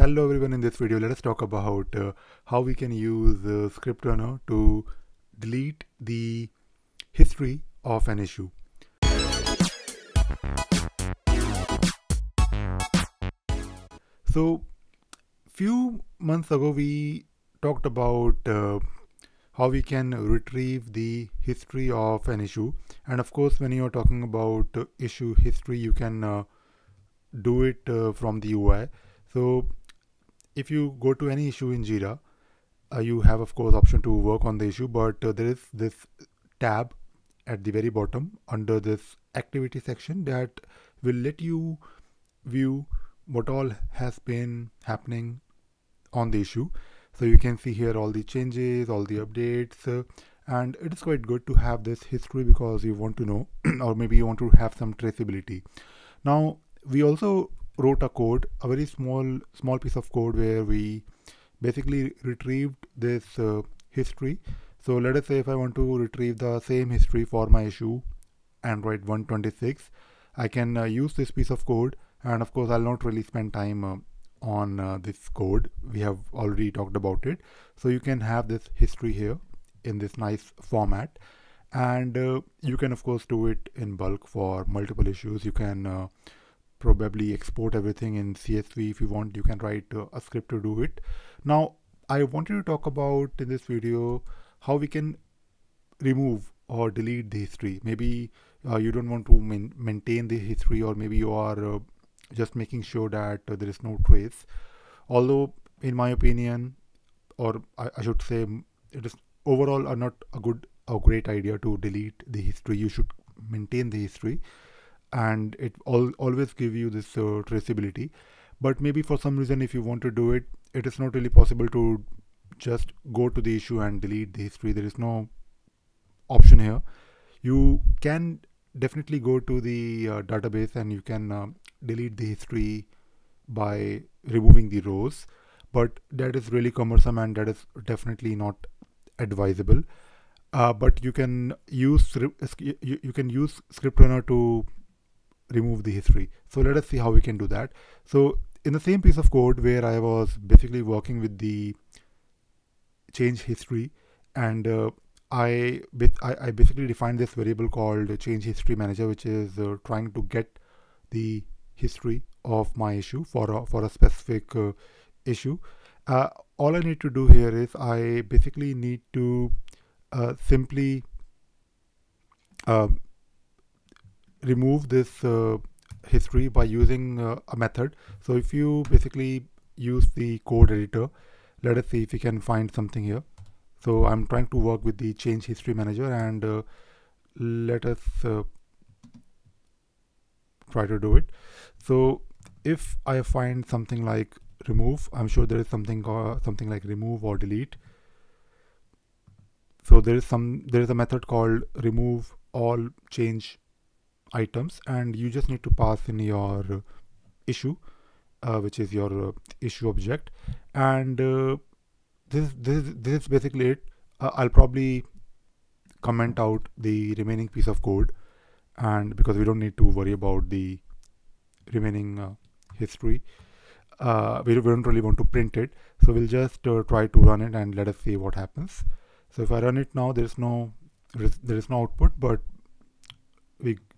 Hello everyone in this video let us talk about uh, how we can use uh, ScriptRunner to delete the history of an issue. So few months ago we talked about uh, how we can retrieve the history of an issue and of course when you're talking about issue history you can uh, do it uh, from the UI. So if you go to any issue in Jira, uh, you have of course option to work on the issue, but uh, there is this tab at the very bottom under this activity section that will let you view what all has been happening on the issue. So you can see here all the changes, all the updates, uh, and it is quite good to have this history because you want to know, or maybe you want to have some traceability. Now, we also wrote a code, a very small small piece of code where we basically retrieved this uh, history. So let us say if I want to retrieve the same history for my issue Android 126, I can uh, use this piece of code and of course I'll not really spend time uh, on uh, this code. We have already talked about it. So you can have this history here in this nice format and uh, you can of course do it in bulk for multiple issues. You can uh, probably export everything in CSV if you want you can write uh, a script to do it. Now I wanted to talk about in this video how we can remove or delete the history. Maybe uh, you don't want to main maintain the history or maybe you are uh, just making sure that uh, there is no trace. Although in my opinion or I, I should say it is overall not a good a great idea to delete the history. You should maintain the history and it all always give you this uh, traceability. But maybe for some reason if you want to do it it is not really possible to just go to the issue and delete the history. There is no option here. You can definitely go to the uh, database and you can uh, delete the history by removing the rows. But that is really cumbersome and that is definitely not advisable. Uh, but you can use you, you can use ScriptRunner to remove the history. So let us see how we can do that. So in the same piece of code where I was basically working with the change history and uh, I, I, I basically defined this variable called change history manager which is uh, trying to get the history of my issue for a, for a specific uh, issue. Uh, all I need to do here is I basically need to uh, simply uh, remove this uh, history by using uh, a method. So if you basically use the code editor, let us see if we can find something here. So I'm trying to work with the change history manager and uh, let us uh, try to do it. So if I find something like remove, I'm sure there is something uh, something like remove or delete. So there is some there is a method called remove all change items and you just need to pass in your uh, issue uh, which is your uh, issue object. And uh, this this this is basically it. Uh, I'll probably comment out the remaining piece of code. And because we don't need to worry about the remaining uh, history we, we don't really want to print it. So we'll just try to run it and let us see what happens. So if I run it now there's no there is no output but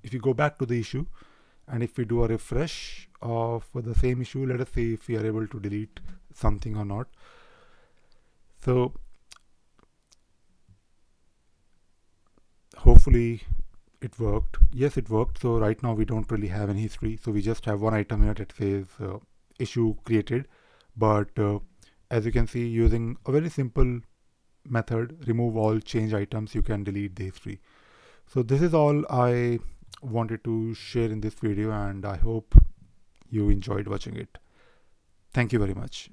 if you go back to the issue and if we do a refresh of the same issue let us see if we are able to delete something or not. So hopefully it worked. Yes it worked. So right now we don't really have any history. So we just have one item here that says uh, issue created. But uh, as you can see using a very simple method remove all change items you can delete the history. So this is all I wanted to share in this video and I hope you enjoyed watching it. Thank you very much.